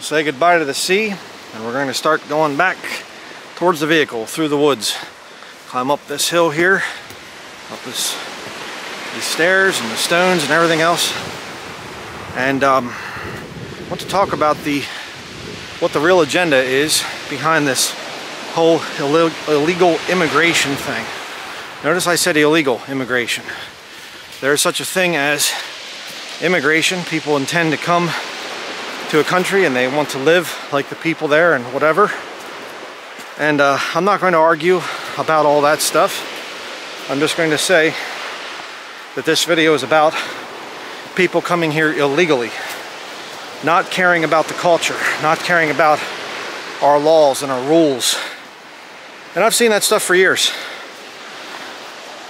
say goodbye to the sea and we're going to start going back towards the vehicle through the woods. Climb up this hill here, up this these stairs and the stones and everything else. And um, I want to talk about the what the real agenda is behind this whole illegal immigration thing. Notice I said illegal immigration. There is such a thing as immigration. People intend to come to a country and they want to live like the people there and whatever. And uh, I'm not going to argue about all that stuff. I'm just going to say that this video is about people coming here illegally, not caring about the culture, not caring about our laws and our rules. And I've seen that stuff for years.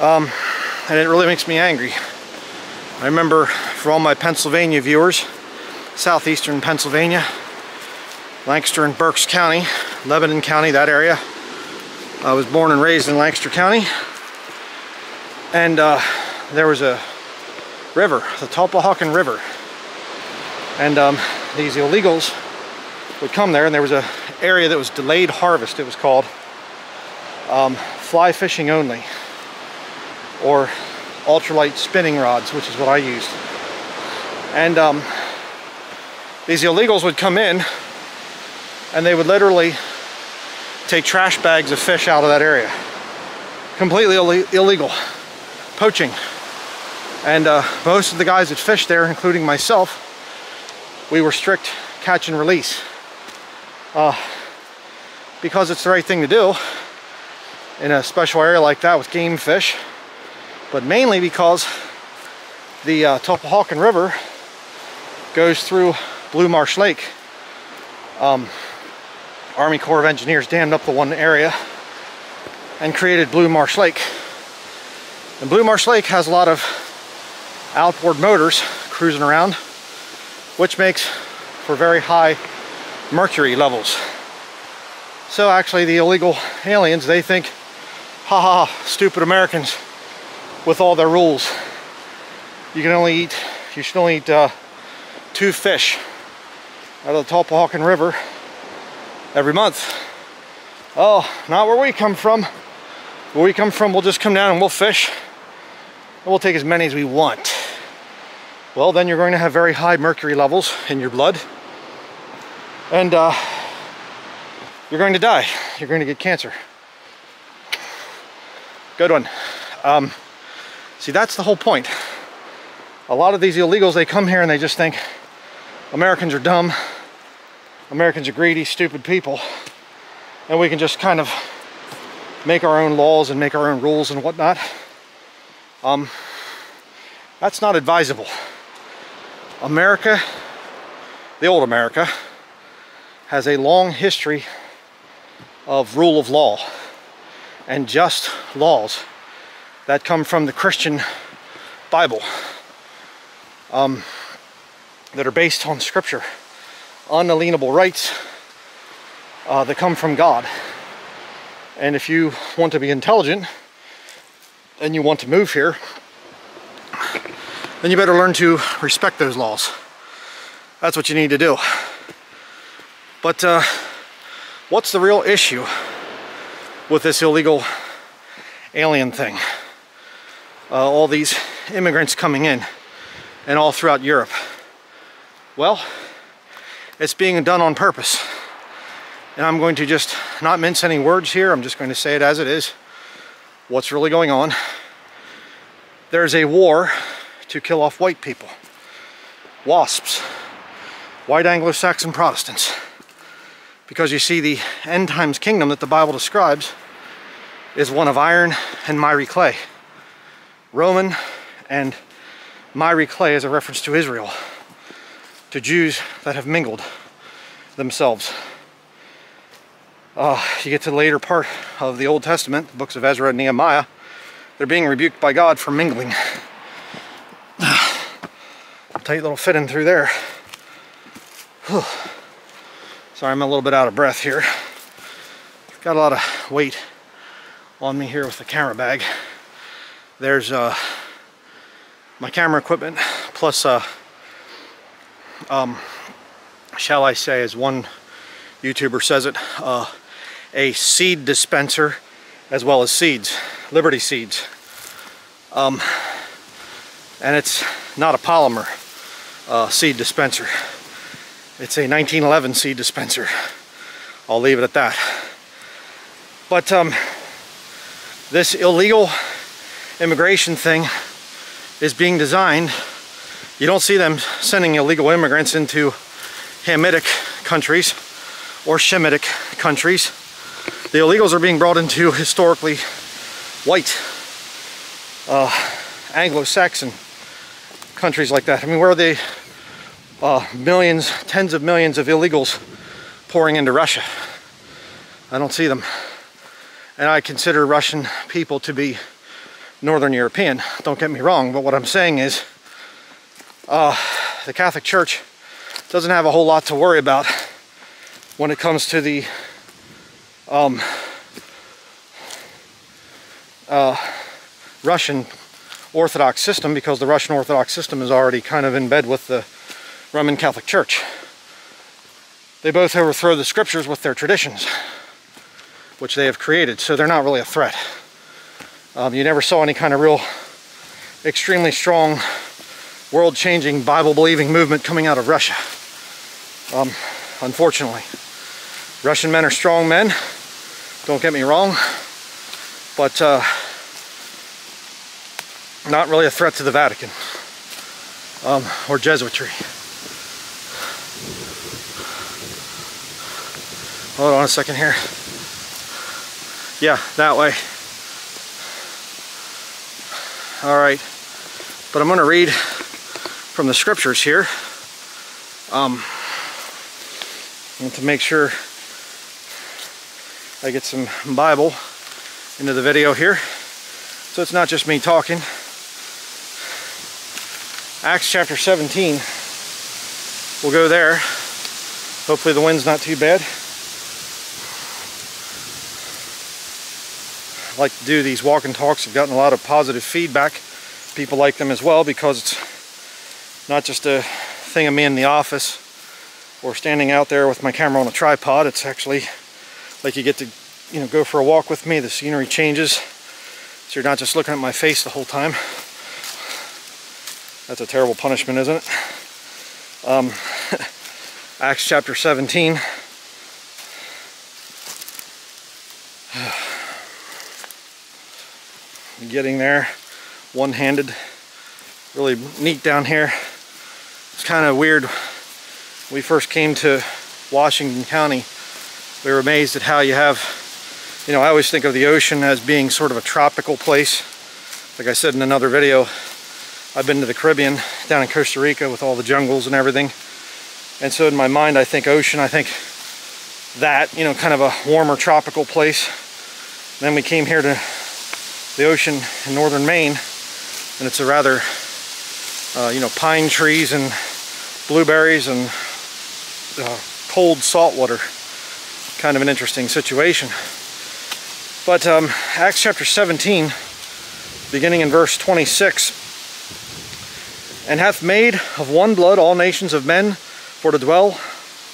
Um, and it really makes me angry. I remember for all my Pennsylvania viewers, southeastern Pennsylvania, Lancaster and Berks County, Lebanon County, that area. I was born and raised in Lancaster County. And uh, there was a river, the Tulpehocken River. And um, these illegals would come there and there was a area that was delayed harvest, it was called. Um, fly fishing only. Or ultralight spinning rods, which is what I used. And um, these illegals would come in and they would literally take trash bags of fish out of that area. Completely Ill illegal. Poaching. And uh, most of the guys that fished there, including myself, we were strict catch and release. Uh, because it's the right thing to do in a special area like that with game fish, but mainly because the uh, River goes through Blue Marsh Lake. Um, Army Corps of Engineers dammed up the one area and created Blue Marsh Lake. And Blue Marsh Lake has a lot of outboard motors cruising around, which makes for very high mercury levels. So actually the illegal aliens, they think, ha ha, stupid Americans with all their rules. You can only eat, you should only eat uh, two fish out of the Tulpehocken River every month. Oh, not where we come from. Where we come from, we'll just come down and we'll fish. And we'll take as many as we want. Well, then you're going to have very high mercury levels in your blood. And uh, you're going to die. You're going to get cancer. Good one. Um, see, that's the whole point. A lot of these illegals, they come here and they just think Americans are dumb Americans are greedy, stupid people, and we can just kind of make our own laws and make our own rules and whatnot. Um, that's not advisable. America, the old America, has a long history of rule of law and just laws that come from the Christian Bible um, that are based on scripture unalienable rights uh, that come from God. And if you want to be intelligent and you want to move here, then you better learn to respect those laws. That's what you need to do. But uh, what's the real issue with this illegal alien thing? Uh, all these immigrants coming in and all throughout Europe. Well, it's being done on purpose. And I'm going to just not mince any words here. I'm just going to say it as it is. What's really going on? There's a war to kill off white people. WASPs. White Anglo-Saxon Protestants. Because you see, the end times kingdom that the Bible describes is one of iron and miry clay. Roman and miry clay is a reference to Israel to Jews that have mingled themselves. Uh, you get to the later part of the Old Testament, the books of Ezra and Nehemiah, they're being rebuked by God for mingling. Tight little fit in through there. Sorry, I'm a little bit out of breath here. Got a lot of weight on me here with the camera bag. There's uh, my camera equipment plus uh, um, shall I say, as one YouTuber says it, uh, a seed dispenser as well as seeds, Liberty Seeds. Um, and it's not a polymer uh, seed dispenser. It's a 1911 seed dispenser. I'll leave it at that. But um, this illegal immigration thing is being designed. You don't see them sending illegal immigrants into Hamitic countries or Shemitic countries. The illegals are being brought into historically white uh, Anglo-Saxon countries like that. I mean, where are the uh, millions, tens of millions of illegals pouring into Russia? I don't see them. And I consider Russian people to be Northern European. Don't get me wrong, but what I'm saying is uh, the Catholic Church doesn't have a whole lot to worry about when it comes to the um, uh, Russian Orthodox system because the Russian Orthodox system is already kind of in bed with the Roman Catholic Church. They both overthrow the scriptures with their traditions, which they have created, so they're not really a threat. Um, you never saw any kind of real extremely strong world-changing Bible-believing movement coming out of Russia. Um, unfortunately. Russian men are strong men, don't get me wrong, but uh, not really a threat to the Vatican um, or Jesuitry. Hold on a second here. Yeah, that way. All right, but I'm going to read from the scriptures here um, to make sure I get some Bible into the video here. So it's not just me talking. Acts chapter 17. We'll go there. Hopefully the wind's not too bad. I like to do these walk and talks. I've gotten a lot of positive feedback. People like them as well because it's not just a thing of me in the office or standing out there with my camera on a tripod. It's actually like you get to you know go for a walk with me. The scenery changes. So you're not just looking at my face the whole time. That's a terrible punishment isn't it? Um, Acts chapter 17 getting there one-handed really neat down here it's kind of weird we first came to Washington County we were amazed at how you have, you know, I always think of the ocean as being sort of a tropical place. Like I said in another video, I've been to the Caribbean, down in Costa Rica with all the jungles and everything. And so in my mind, I think ocean, I think that, you know, kind of a warmer tropical place. then we came here to the ocean in northern Maine, and it's a rather, uh, you know, pine trees and blueberries and uh, cold salt water kind of an interesting situation. But um, Acts chapter 17, beginning in verse 26, and hath made of one blood all nations of men for to dwell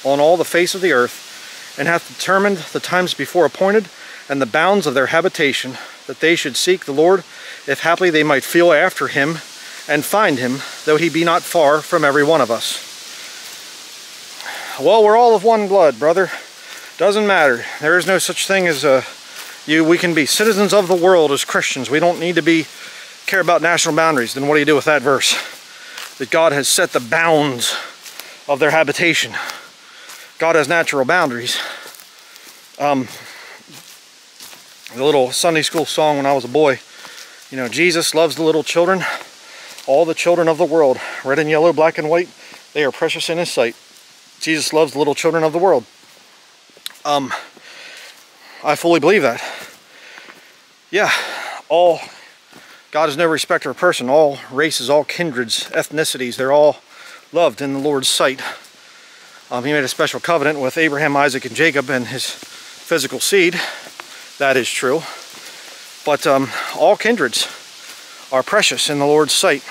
on all the face of the earth, and hath determined the times before appointed and the bounds of their habitation, that they should seek the Lord, if haply they might feel after him and find him, though he be not far from every one of us. Well, we're all of one blood, brother. Doesn't matter. There is no such thing as a you. We can be citizens of the world as Christians. We don't need to be care about national boundaries. Then what do you do with that verse? That God has set the bounds of their habitation. God has natural boundaries. Um, the little Sunday school song when I was a boy, you know, Jesus loves the little children, all the children of the world, red and yellow, black and white, they are precious in his sight. Jesus loves the little children of the world. Um, I fully believe that. Yeah, all, God is no respecter of person. All races, all kindreds, ethnicities, they're all loved in the Lord's sight. Um, he made a special covenant with Abraham, Isaac, and Jacob and his physical seed. That is true. But um, all kindreds are precious in the Lord's sight.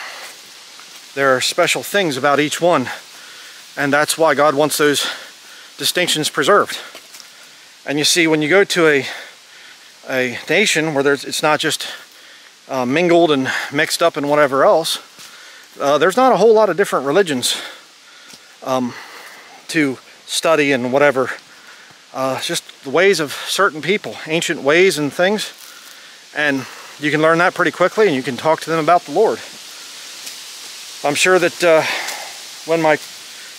There are special things about each one. And that's why God wants those distinctions preserved. And you see, when you go to a, a nation where it's not just uh, mingled and mixed up and whatever else, uh, there's not a whole lot of different religions um, to study and whatever. Uh, just the ways of certain people, ancient ways and things. And you can learn that pretty quickly and you can talk to them about the Lord. I'm sure that uh, when my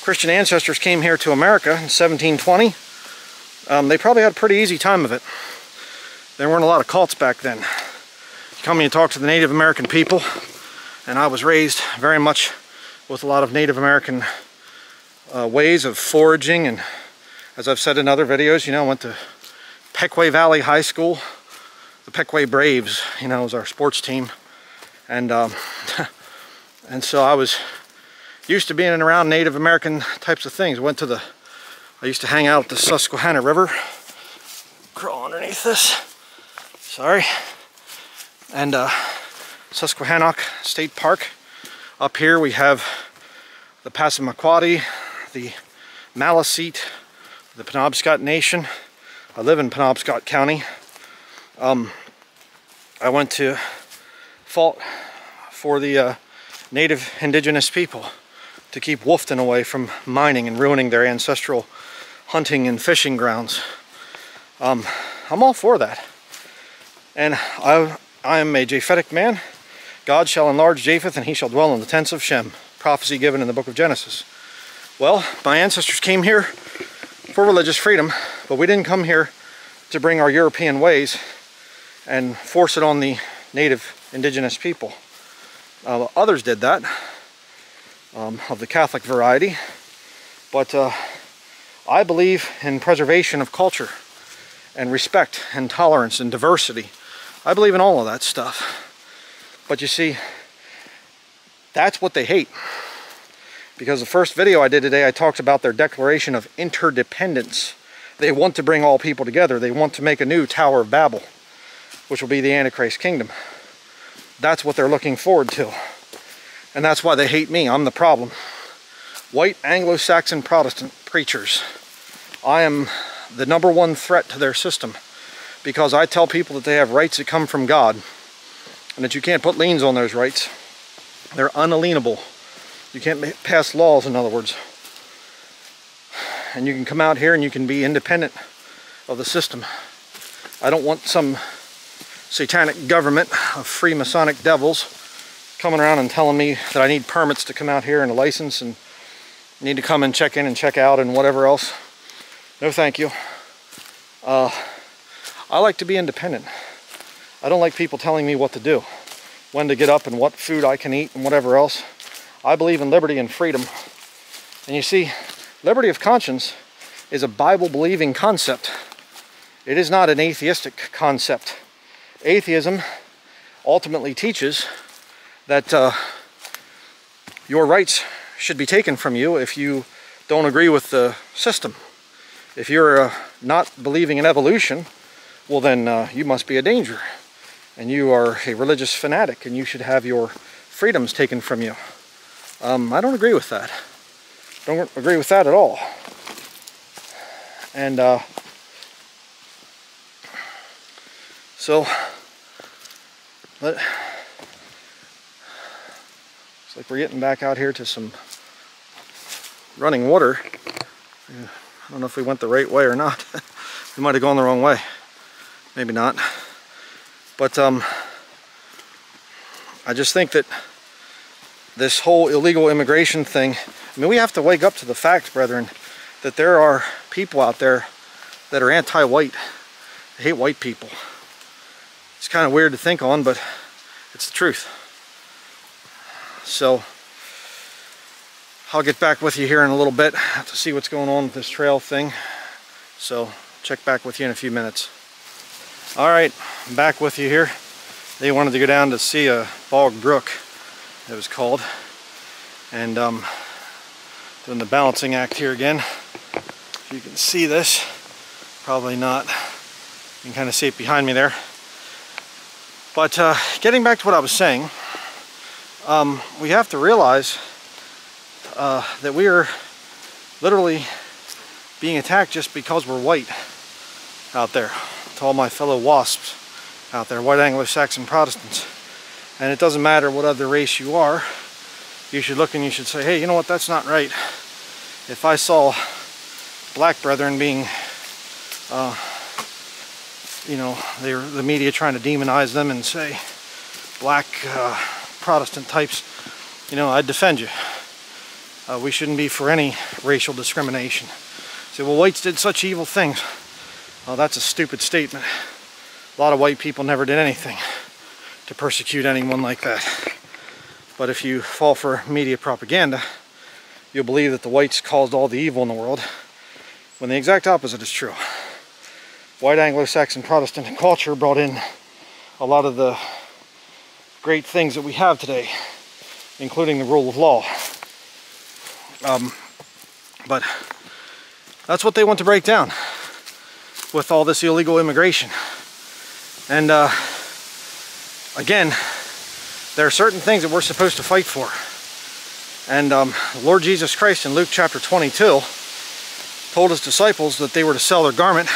Christian ancestors came here to America in 1720, um, they probably had a pretty easy time of it. There weren't a lot of cults back then. You come and talk to the Native American people, and I was raised very much with a lot of Native American uh, ways of foraging, and as I've said in other videos, you know, I went to Pequea Valley High School. The Pequea Braves, you know, was our sports team. And, um, and so I was used to being around Native American types of things. Went to the, I used to hang out at the Susquehanna River. Crawl underneath this. Sorry. And uh, Susquehannock State Park. Up here we have the Passamaquoddy, the Maliseet, the Penobscot Nation. I live in Penobscot County. Um, I went to fault for the uh, native indigenous people to keep Wolfden away from mining and ruining their ancestral hunting and fishing grounds. Um, I'm all for that. And I, I am a Japhetic man. God shall enlarge Japheth and he shall dwell in the tents of Shem. Prophecy given in the book of Genesis. Well, my ancestors came here for religious freedom, but we didn't come here to bring our European ways and force it on the native indigenous people. Uh, others did that um, of the Catholic variety. But uh, I believe in preservation of culture and respect and tolerance and diversity. I believe in all of that stuff. But you see, that's what they hate. Because the first video I did today, I talked about their declaration of interdependence. They want to bring all people together. They want to make a new Tower of Babel, which will be the Antichrist kingdom. That's what they're looking forward to. And that's why they hate me. I'm the problem. White Anglo-Saxon Protestant preachers. I am the number one threat to their system because I tell people that they have rights that come from God and that you can't put liens on those rights. They're unalienable. You can't pass laws, in other words. And you can come out here and you can be independent of the system. I don't want some satanic government of free Masonic devils coming around and telling me that I need permits to come out here and a license and need to come and check in and check out and whatever else. No thank you. Uh, I like to be independent. I don't like people telling me what to do, when to get up and what food I can eat and whatever else. I believe in liberty and freedom. And you see, liberty of conscience is a Bible-believing concept. It is not an atheistic concept. Atheism ultimately teaches that uh, your rights should be taken from you if you don't agree with the system. If you're uh, not believing in evolution, well then uh, you must be a danger. And you are a religious fanatic and you should have your freedoms taken from you. Um, I don't agree with that. Don't agree with that at all. And uh, so, let, Looks like we're getting back out here to some running water. I don't know if we went the right way or not. we might have gone the wrong way. Maybe not. But um, I just think that this whole illegal immigration thing, I mean, we have to wake up to the fact, brethren, that there are people out there that are anti-white. They hate white people. It's kind of weird to think on, but it's the truth. So I'll get back with you here in a little bit to see what's going on with this trail thing. So check back with you in a few minutes. All right, I'm back with you here. They wanted to go down to see a bog brook, it was called. And um, doing the balancing act here again. If you can see this, probably not. You can kind of see it behind me there. But uh, getting back to what I was saying, um, we have to realize uh, that we are literally being attacked just because we're white out there. To all my fellow WASPs out there, white Anglo-Saxon Protestants. And it doesn't matter what other race you are, you should look and you should say, hey, you know what, that's not right. If I saw black brethren being, uh, you know, they're the media trying to demonize them and say black uh, Protestant types, you know, I'd defend you. Uh, we shouldn't be for any racial discrimination. Say, well, whites did such evil things. Well, that's a stupid statement. A lot of white people never did anything to persecute anyone like that. But if you fall for media propaganda, you'll believe that the whites caused all the evil in the world, when the exact opposite is true. White Anglo-Saxon Protestant culture brought in a lot of the great things that we have today, including the rule of law. Um, but that's what they want to break down with all this illegal immigration. And uh, again, there are certain things that we're supposed to fight for. And um, Lord Jesus Christ in Luke chapter 22 told his disciples that they were to sell their garment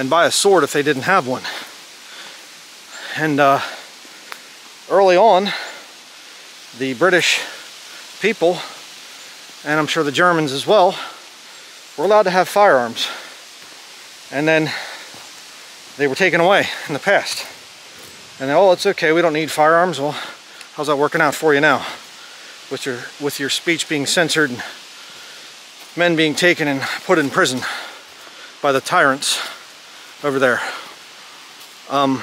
and buy a sword if they didn't have one. And uh, early on, the British people, and I'm sure the Germans as well, were allowed to have firearms. And then they were taken away in the past. And oh, it's okay, we don't need firearms. Well, how's that working out for you now? With your, with your speech being censored and men being taken and put in prison by the tyrants over there. Um,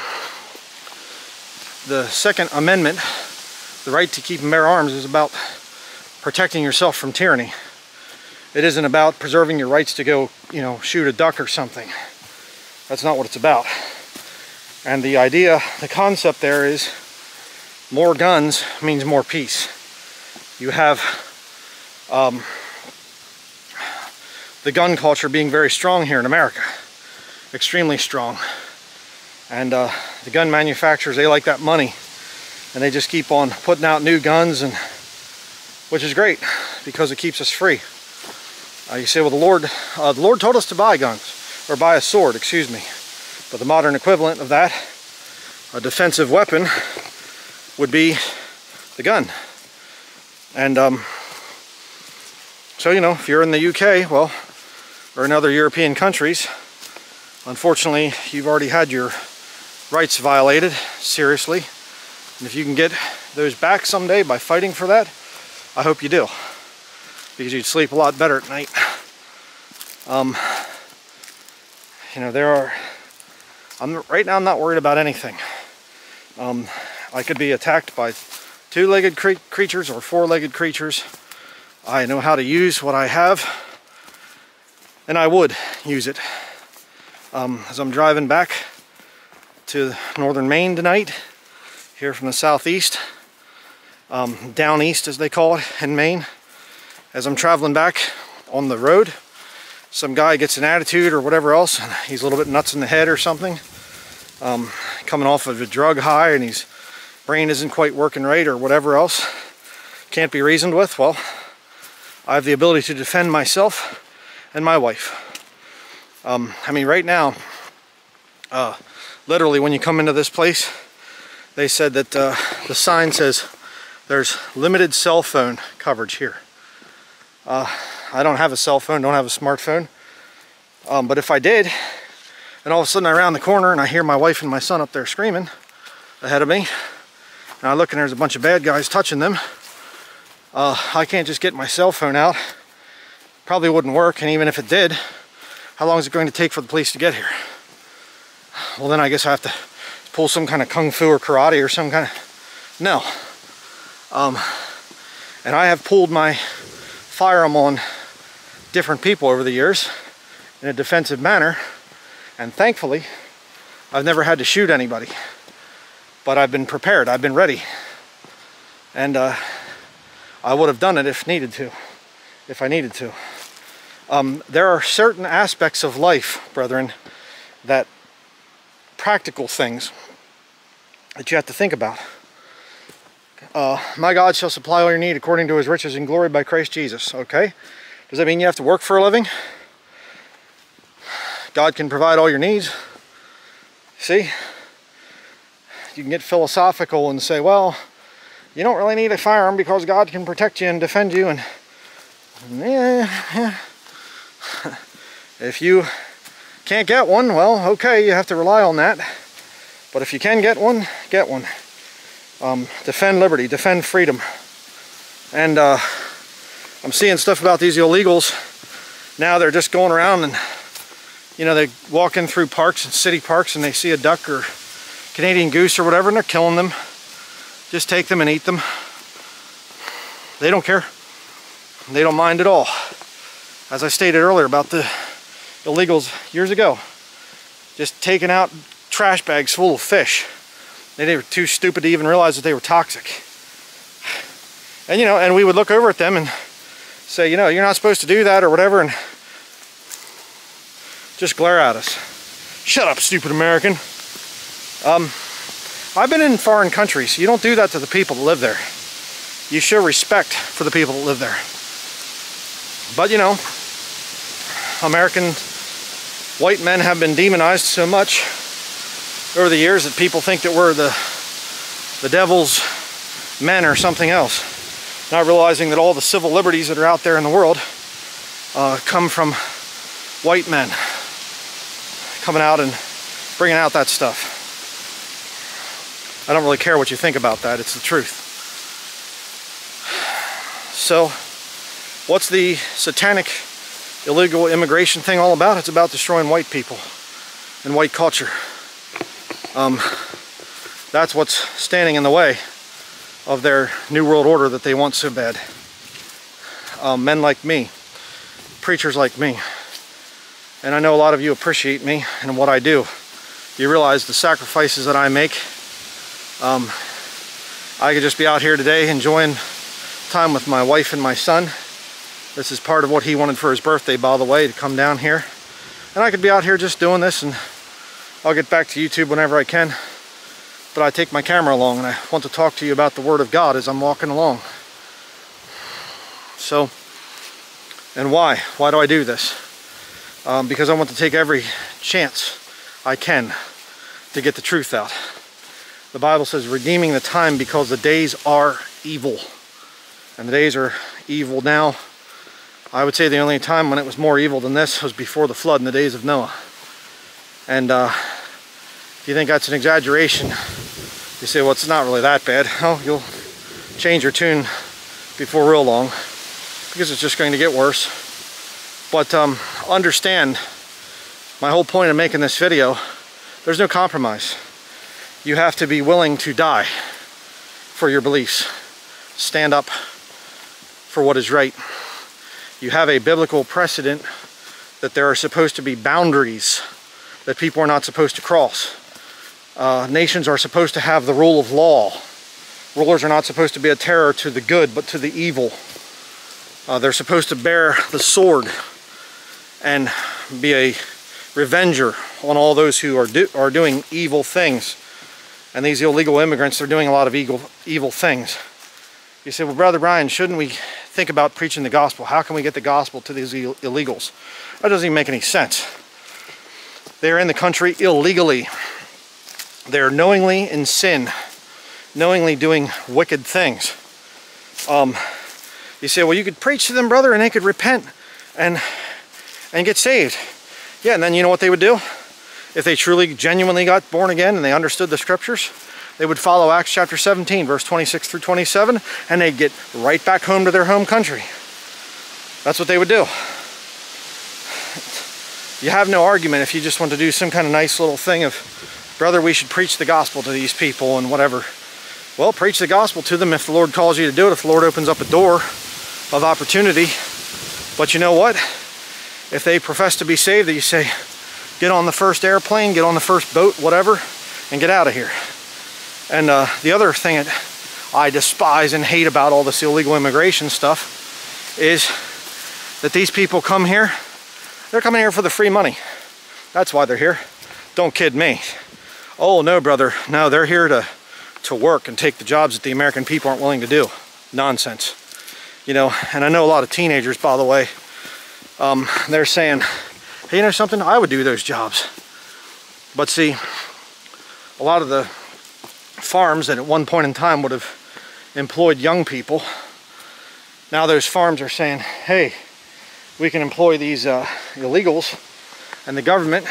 the Second Amendment, the right to keep and bear arms, is about protecting yourself from tyranny. It isn't about preserving your rights to go, you know, shoot a duck or something. That's not what it's about. And the idea, the concept there is more guns means more peace. You have um, the gun culture being very strong here in America, extremely strong. And uh, the gun manufacturers, they like that money. And they just keep on putting out new guns, and which is great because it keeps us free. Uh, you say, well, the Lord, uh, the Lord told us to buy guns, or buy a sword, excuse me. But the modern equivalent of that, a defensive weapon, would be the gun. And um, so, you know, if you're in the UK, well, or in other European countries, unfortunately, you've already had your rights violated, seriously. And if you can get those back someday by fighting for that, I hope you do. Because you'd sleep a lot better at night. Um, you know, there are I'm right now I'm not worried about anything. Um, I could be attacked by two-legged cre creatures or four-legged creatures. I know how to use what I have, and I would use it. Um, as I'm driving back to northern Maine tonight, here from the southeast, um, down east as they call it in Maine. As I'm traveling back on the road, some guy gets an attitude or whatever else, and he's a little bit nuts in the head or something, um, coming off of a drug high and his brain isn't quite working right or whatever else, can't be reasoned with, well, I have the ability to defend myself and my wife. Um, I mean, right now, uh, literally when you come into this place, they said that uh, the sign says there's limited cell phone coverage here. Uh, I don't have a cell phone, don't have a smartphone. Um, but if I did, and all of a sudden I round the corner and I hear my wife and my son up there screaming ahead of me, and I look and there's a bunch of bad guys touching them, uh, I can't just get my cell phone out. Probably wouldn't work, and even if it did, how long is it going to take for the police to get here? Well, then I guess I have to pull some kind of kung fu or karate or some kind of... No. Um, and I have pulled my firearm on different people over the years in a defensive manner. And thankfully, I've never had to shoot anybody. But I've been prepared, I've been ready. And uh, I would have done it if needed to, if I needed to. Um, there are certain aspects of life, brethren, that practical things that you have to think about. Uh, my God shall supply all your need according to his riches and glory by Christ Jesus, okay? Does that mean you have to work for a living? God can provide all your needs. See? You can get philosophical and say, well, you don't really need a firearm because God can protect you and defend you and yeah, yeah. if you can't get one, well, okay, you have to rely on that. But if you can get one, get one. Um, defend liberty, defend freedom. And uh, I'm seeing stuff about these illegals. Now they're just going around and, you know, they walk in through parks and city parks and they see a duck or Canadian goose or whatever and they're killing them. Just take them and eat them. They don't care. They don't mind at all. As I stated earlier about the illegals years ago, just taking out trash bags full of fish. They were too stupid to even realize that they were toxic. And you know, and we would look over at them and say, you know, you're not supposed to do that or whatever, and just glare at us. Shut up, stupid American. Um, I've been in foreign countries. You don't do that to the people that live there. You show respect for the people that live there. But you know, American white men have been demonized so much over the years that people think that we're the the devil's men or something else not realizing that all the civil liberties that are out there in the world uh, come from white men coming out and bringing out that stuff. I don't really care what you think about that, it's the truth. So, what's the satanic illegal immigration thing all about? It's about destroying white people and white culture. Um, that's what's standing in the way of their New World Order that they want so bad. Um, men like me, preachers like me. And I know a lot of you appreciate me and what I do. You realize the sacrifices that I make. Um, I could just be out here today enjoying time with my wife and my son. This is part of what he wanted for his birthday, by the way, to come down here. And I could be out here just doing this and I'll get back to YouTube whenever I can but I take my camera along and I want to talk to you about the Word of God as I'm walking along. So, and why? Why do I do this? Um, because I want to take every chance I can to get the truth out. The Bible says, redeeming the time because the days are evil. And the days are evil now. I would say the only time when it was more evil than this was before the flood in the days of Noah. And uh, if you think that's an exaggeration, you say, well, it's not really that bad. Oh, you'll change your tune before real long because it's just going to get worse. But um, understand, my whole point of making this video, there's no compromise. You have to be willing to die for your beliefs. Stand up for what is right. You have a biblical precedent that there are supposed to be boundaries that people are not supposed to cross. Uh, nations are supposed to have the rule of law. Rulers are not supposed to be a terror to the good, but to the evil. Uh, they're supposed to bear the sword and be a revenger on all those who are, do are doing evil things. And these illegal immigrants, they're doing a lot of evil, evil things. You say, well, Brother Bryan, shouldn't we think about preaching the gospel? How can we get the gospel to these Ill illegals? That doesn't even make any sense. They're in the country illegally. They're knowingly in sin, knowingly doing wicked things. Um, you say, well, you could preach to them, brother, and they could repent and and get saved. Yeah, and then you know what they would do? If they truly, genuinely got born again and they understood the scriptures, they would follow Acts chapter 17, verse 26 through 27, and they'd get right back home to their home country. That's what they would do. You have no argument if you just want to do some kind of nice little thing of brother, we should preach the gospel to these people and whatever. Well, preach the gospel to them if the Lord calls you to do it, if the Lord opens up a door of opportunity. But you know what? If they profess to be saved, that you say, get on the first airplane, get on the first boat, whatever, and get out of here. And uh, the other thing that I despise and hate about all this illegal immigration stuff is that these people come here, they're coming here for the free money. That's why they're here. Don't kid me. Oh no, brother. No, they're here to, to work and take the jobs that the American people aren't willing to do. Nonsense. You know, and I know a lot of teenagers, by the way, um, they're saying, hey, you know something? I would do those jobs. But see, a lot of the farms that at one point in time would have employed young people, now those farms are saying, hey, we can employ these uh, illegals, and the government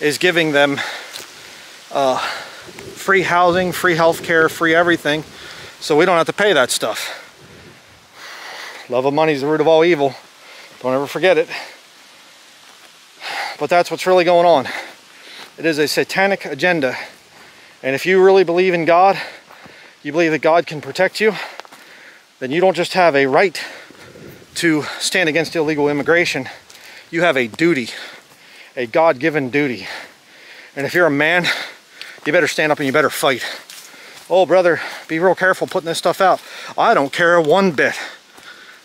is giving them uh, free housing, free health care, free everything, so we don't have to pay that stuff. Love of money is the root of all evil. Don't ever forget it. But that's what's really going on. It is a satanic agenda. And if you really believe in God, you believe that God can protect you, then you don't just have a right to stand against illegal immigration. You have a duty, a God-given duty. And if you're a man, you better stand up and you better fight. Oh, brother, be real careful putting this stuff out. I don't care one bit.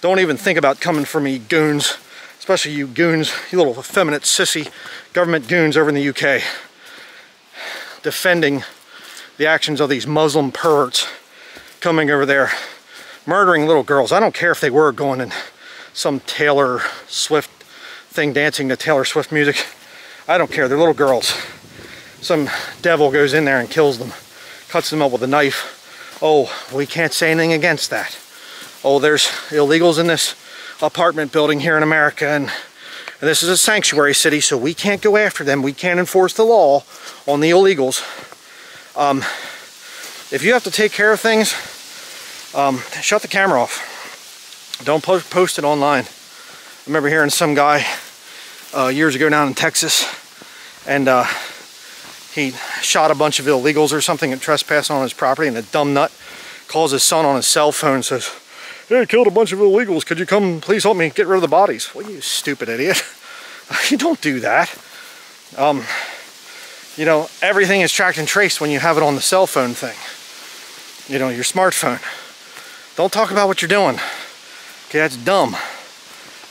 Don't even think about coming for me, goons. Especially you goons, you little effeminate sissy government goons over in the UK. Defending the actions of these Muslim perverts coming over there, murdering little girls. I don't care if they were going in some Taylor Swift thing dancing to Taylor Swift music. I don't care, they're little girls. Some devil goes in there and kills them, cuts them up with a knife. Oh, we can't say anything against that oh, there's illegals in this apartment building here in America and, this is a sanctuary city, so we can't go after them. We can't enforce the law on the illegals. Um, if you have to take care of things, um, shut the camera off. Don't post, post it online. I remember hearing some guy uh, years ago down in Texas, and uh, he shot a bunch of illegals or something and trespassed on his property, and a dumb nut calls his son on his cell phone and says, hey, killed a bunch of illegals. Could you come please help me get rid of the bodies? Well, you stupid idiot. you don't do that. Um, you know, everything is tracked and traced when you have it on the cell phone thing. You know, your smartphone. Don't talk about what you're doing. Okay, that's dumb.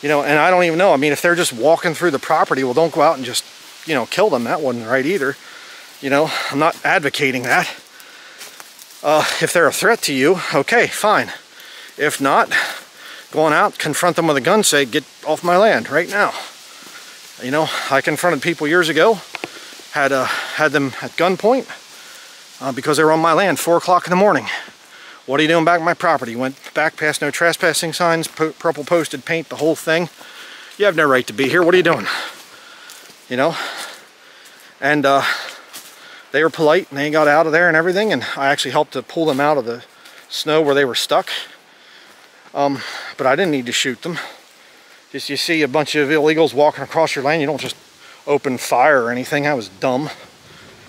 You know, and I don't even know. I mean, if they're just walking through the property, well, don't go out and just, you know, kill them. That wasn't right either. You know, I'm not advocating that. Uh, if they're a threat to you, okay, fine. If not, going out, confront them with a gun, say, get off my land right now. You know, I confronted people years ago, had uh, had them at gunpoint uh, because they were on my land, 4 o'clock in the morning. What are you doing back on my property? Went back past no trespassing signs, purple posted paint, the whole thing. You have no right to be here. What are you doing? You know? And uh, they were polite and they got out of there and everything. And I actually helped to pull them out of the snow where they were stuck. Um, but I didn't need to shoot them. Just you see a bunch of illegals walking across your land, you don't just open fire or anything. I was dumb.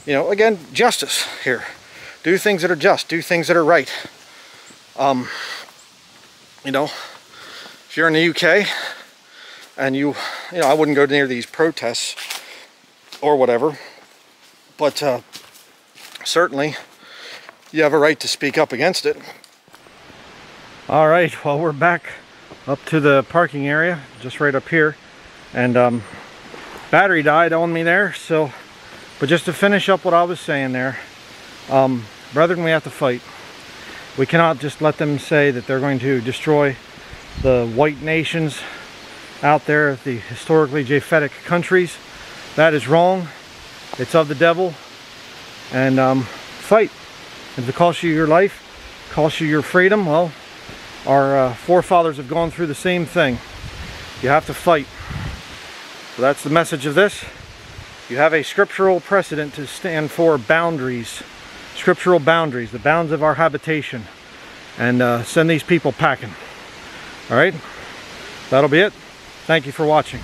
You know, again, justice here. Do things that are just. Do things that are right. Um, you know, if you're in the UK and you, you know, I wouldn't go near these protests or whatever, but uh, certainly you have a right to speak up against it. All right, well, we're back up to the parking area, just right up here. And um, battery died on me there, so, but just to finish up what I was saying there, um, brethren, we have to fight. We cannot just let them say that they're going to destroy the white nations out there, the historically Japhetic countries. That is wrong. It's of the devil. And um, fight. If it costs you your life, costs you your freedom, well, our uh, forefathers have gone through the same thing. You have to fight. So that's the message of this. You have a scriptural precedent to stand for boundaries, scriptural boundaries, the bounds of our habitation, and uh, send these people packing. All right, that'll be it. Thank you for watching.